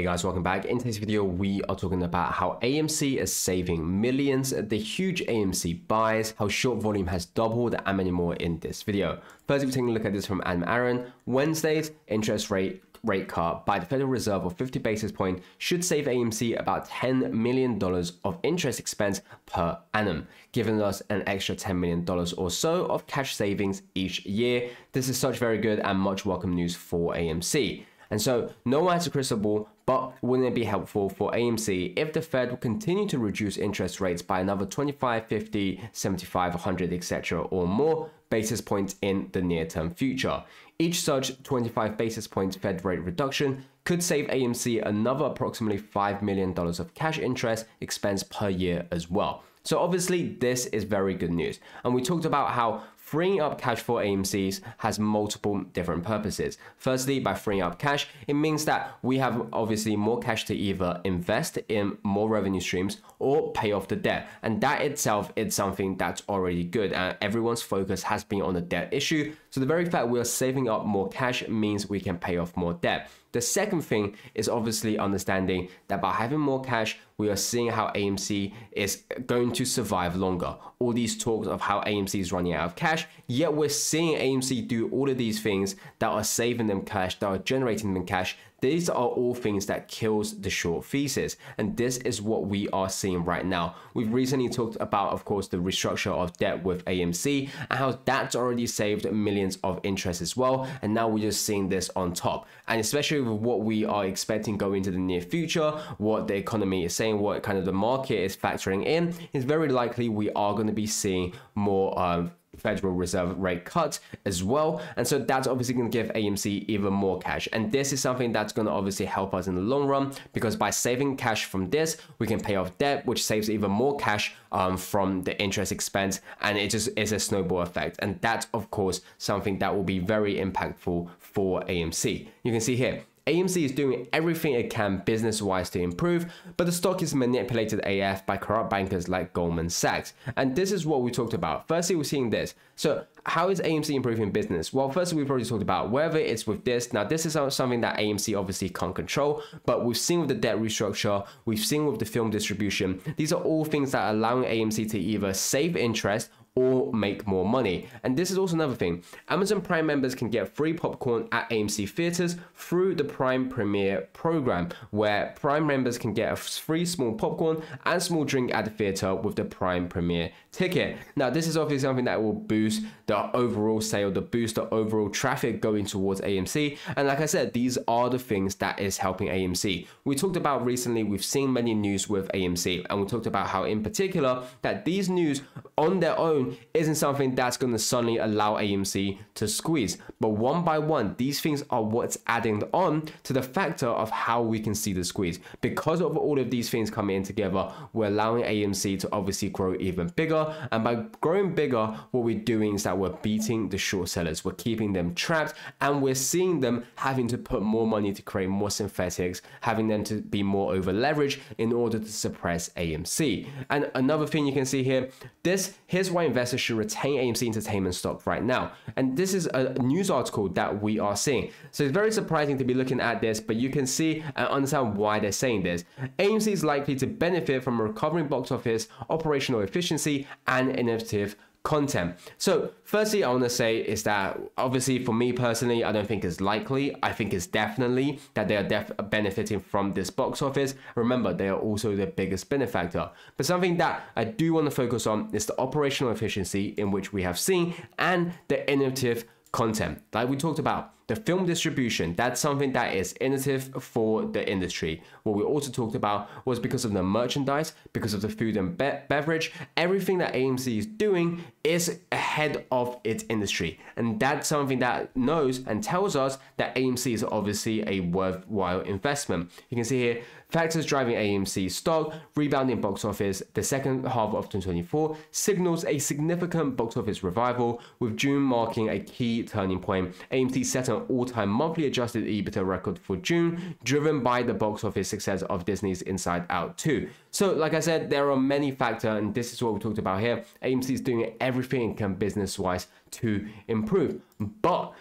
Hey guys, welcome back. In today's video, we are talking about how AMC is saving millions, the huge AMC buys, how short volume has doubled, and many more in this video. First, we're taking a look at this from Adam Aron. Wednesday's interest rate rate cut by the Federal Reserve of 50 basis point should save AMC about $10 million of interest expense per annum, giving us an extra $10 million or so of cash savings each year. This is such very good and much welcome news for AMC. And so no one has a crystal ball, but wouldn't it be helpful for AMC if the Fed will continue to reduce interest rates by another 25, 50, 75, 100, etc. or more basis points in the near term future? Each such 25 basis points Fed rate reduction could save AMC another approximately $5 million of cash interest expense per year as well. So obviously this is very good news. And we talked about how freeing up cash for AMCs has multiple different purposes. Firstly, by freeing up cash, it means that we have obviously more cash to either invest in more revenue streams or pay off the debt. And that itself is something that's already good. And everyone's focus has been on the debt issue. So the very fact we are saving up more cash means we can pay off more debt. The second thing is obviously understanding that by having more cash, we are seeing how AMC is going to survive longer. All these talks of how AMC is running out of cash, yet we're seeing AMC do all of these things that are saving them cash, that are generating them cash, these are all things that kills the short thesis. And this is what we are seeing right now. We've recently talked about, of course, the restructure of debt with AMC and how that's already saved millions of interest as well. And now we're just seeing this on top. And especially with what we are expecting going into the near future, what the economy is saying, what kind of the market is factoring in, is very likely we are going to be seeing more um, Federal Reserve rate cut as well. And so that's obviously going to give AMC even more cash. And this is something that's going to obviously help us in the long run because by saving cash from this, we can pay off debt, which saves even more cash um, from the interest expense. And it just is a snowball effect. And that's, of course, something that will be very impactful for AMC. You can see here, AMC is doing everything it can business wise to improve, but the stock is manipulated AF by corrupt bankers like Goldman Sachs. And this is what we talked about. Firstly, we're seeing this. So, how is AMC improving business? Well, first, we've already talked about whether it's with this. Now, this is something that AMC obviously can't control, but we've seen with the debt restructure, we've seen with the film distribution. These are all things that are allowing AMC to either save interest or make more money. And this is also another thing. Amazon Prime members can get free popcorn at AMC theaters through the Prime Premiere program, where Prime members can get a free small popcorn and small drink at the theater with the Prime Premiere ticket. Now, this is obviously something that will boost the overall sale, the boost the overall traffic going towards AMC. And like I said, these are the things that is helping AMC. We talked about recently, we've seen many news with AMC, and we talked about how in particular that these news on their own isn't something that's going to suddenly allow AMC to squeeze. But one by one, these things are what's adding on to the factor of how we can see the squeeze. Because of all of these things coming in together, we're allowing AMC to obviously grow even bigger. And by growing bigger, what we're doing is that we're beating the short sellers. We're keeping them trapped and we're seeing them having to put more money to create more synthetics, having them to be more over leveraged in order to suppress AMC. And another thing you can see here, this here's why investors should retain AMC Entertainment stock right now. And this is a news article that we are seeing. So it's very surprising to be looking at this, but you can see and understand why they're saying this. AMC is likely to benefit from recovering box office, operational efficiency, and innovative content. So firstly, I want to say is that obviously for me personally, I don't think it's likely. I think it's definitely that they are def benefiting from this box office. Remember, they are also the biggest benefactor. But something that I do want to focus on is the operational efficiency in which we have seen and the innovative content like we talked about the film distribution that's something that is innovative for the industry. What we also talked about was because of the merchandise because of the food and be beverage everything that amc is doing is ahead of its industry. And that's something that knows and tells us that amc is obviously a worthwhile investment. You can see here Factors driving AMC stock, rebounding box office, the second half of 2024 signals a significant box office revival, with June marking a key turning point. AMC set an all-time monthly adjusted EBITDA record for June, driven by the box office success of Disney's Inside Out 2. So, like I said, there are many factors, and this is what we talked about here. AMC is doing everything it can business-wise to improve. But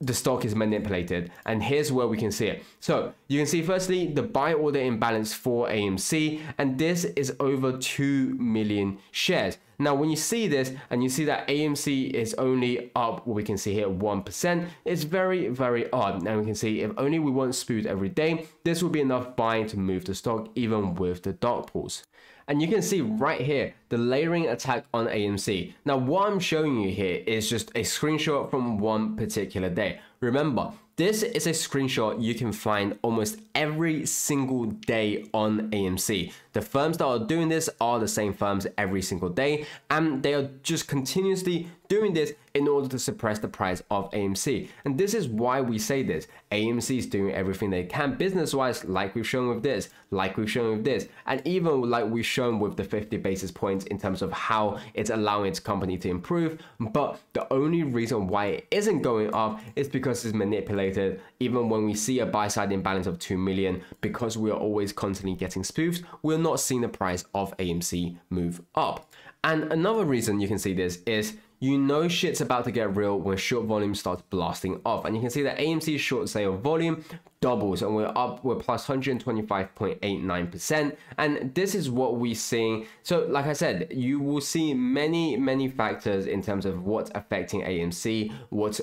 the stock is manipulated and here's where we can see it. So you can see firstly the buy order imbalance for amc and this is over 2 million shares. Now when you see this and you see that amc is only up what we can see here 1% it's very very odd. And we can see if only we want smooth every day this will be enough buying to move the stock even with the dark pools. And you can see right here, the layering attack on AMC. Now, what I'm showing you here is just a screenshot from one particular day. Remember, this is a screenshot you can find almost every single day on AMC. The firms that are doing this are the same firms every single day, and they are just continuously doing this in order to suppress the price of AMC. And this is why we say this. AMC is doing everything they can business wise, like we've shown with this, like we've shown with this, and even like we've shown with the 50 basis points in terms of how it's allowing its company to improve. But the only reason why it isn't going up is because it's manipulated. Even when we see a buy side imbalance of 2 million, because we are always constantly getting spoofed, we're not seeing the price of AMC move up. And another reason you can see this is you know shit's about to get real when short volume starts blasting off. And you can see that AMC's short sale volume doubles and we're up, we're plus 125.89%. And this is what we're seeing. So like I said, you will see many, many factors in terms of what's affecting AMC, what's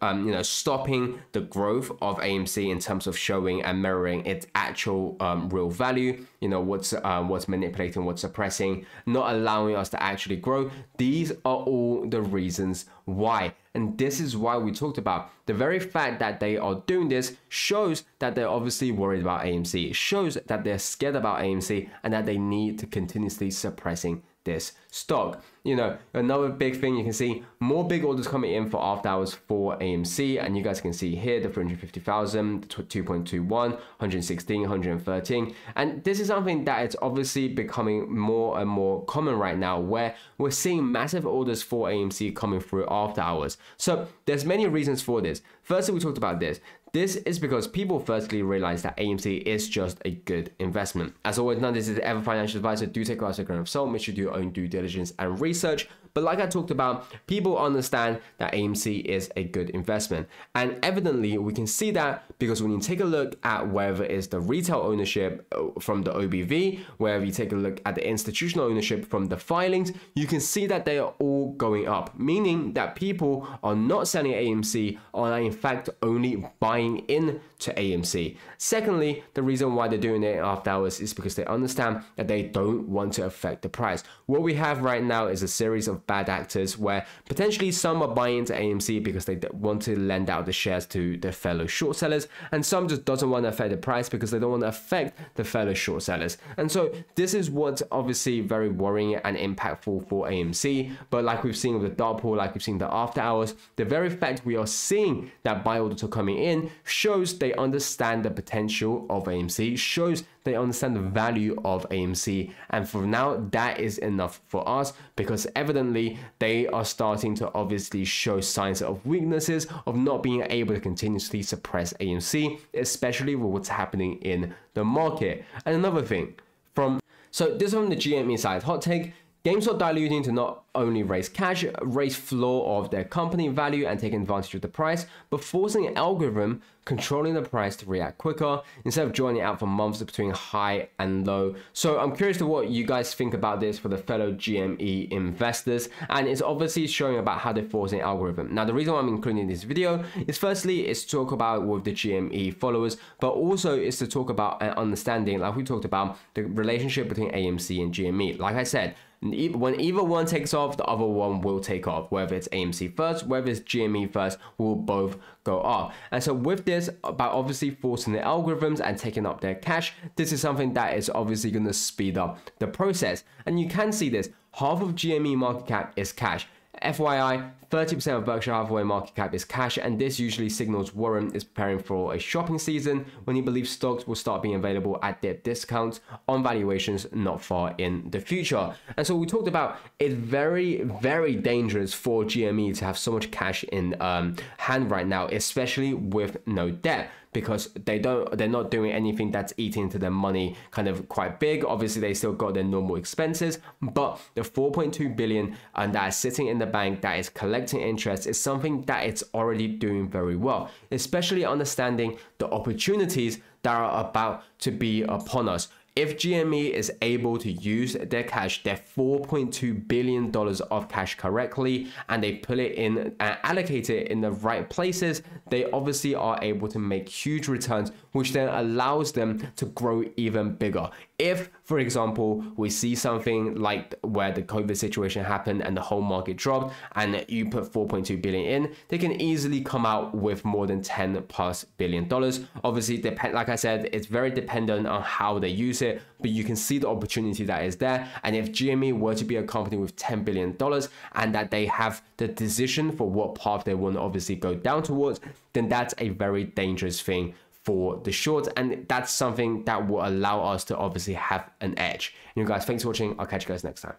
um, you know, stopping the growth of AMC in terms of showing and mirroring its actual um, real value, you know, what's, um, what's manipulating, what's suppressing, not allowing us to actually grow. These are all the reasons why. And this is why we talked about the very fact that they are doing this shows that they're obviously worried about AMC. It shows that they're scared about AMC and that they need to continuously suppressing this stock. You know, another big thing you can see more big orders coming in for after hours for AMC, and you guys can see here the 350,000, 2.21, 116, 113, and this is something that it's obviously becoming more and more common right now, where we're seeing massive orders for AMC coming through after hours. So there's many reasons for this. Firstly, we talked about this. This is because people firstly realize that AMC is just a good investment. As always, none of this is ever financial advice, so do take a grain of salt. Make sure you do your own due diligence and research. But like I talked about, people understand that AMC is a good investment. And evidently, we can see that because when you take a look at whether it's the retail ownership uh, from the OBV, wherever you take a look at the institutional ownership from the filings, you can see that they are all going up, meaning that people are not selling AMC, are in fact only buying in to AMC. Secondly, the reason why they're doing it after hours is because they understand that they don't want to affect the price. What we have right now is a series of bad actors where potentially some are buying into AMC because they want to lend out the shares to their fellow short sellers, and some just doesn't want to affect the price because they don't want to affect the fellow short sellers. And so this is what's obviously very worrying and impactful for AMC. But like we've seen with the dark pool, like we've seen the after hours, the very fact we are seeing that buy orders are coming in shows they understand the potential of AMC, shows they understand the value of AMC. And for now, that is enough for us because evidently they are starting to obviously show signs of weaknesses of not being able to continuously suppress AMC, especially with what's happening in the market. And another thing, from so this from the GME side, hot take, GameStop diluting to not only raise cash, raise floor of their company value and take advantage of the price, but forcing an algorithm controlling the price to react quicker instead of joining out for months between high and low. So I'm curious to what you guys think about this for the fellow GME investors. And it's obviously showing about how they're forcing algorithm. Now, the reason why I'm including this video is firstly, it's to talk about with the GME followers, but also is to talk about an understanding, like we talked about the relationship between AMC and GME. Like I said, when either one takes off, the other one will take off. Whether it's AMC first, whether it's GME first, will both go up. And so with this, by obviously forcing the algorithms and taking up their cash, this is something that is obviously going to speed up the process. And you can see this, half of GME market cap is cash. FYI, 30% of Berkshire Hathaway market cap is cash, and this usually signals Warren is preparing for a shopping season when he believes stocks will start being available at deep discounts on valuations not far in the future. And so we talked about it's very, very dangerous for GME to have so much cash in um, hand right now, especially with no debt because they don't they're not doing anything that's eating into their money kind of quite big. Obviously, they still got their normal expenses, but the 4.2 billion and that is sitting in the bank that is collecting interest is something that it's already doing very well, especially understanding the opportunities that are about to be upon us. If GME is able to use their cash, their $4.2 billion of cash correctly, and they put it in and allocate it in the right places, they obviously are able to make huge returns, which then allows them to grow even bigger. If, for example, we see something like where the COVID situation happened and the whole market dropped, and you put 4.2 billion in, they can easily come out with more than 10 plus billion dollars. Obviously, depend like I said, it's very dependent on how they use it, but you can see the opportunity that is there. And if GME were to be a company with 10 billion dollars and that they have the decision for what path they want to obviously go down towards, then that's a very dangerous thing for the shorts and that's something that will allow us to obviously have an edge. You know guys, thanks for watching. I'll catch you guys next time.